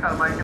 I like.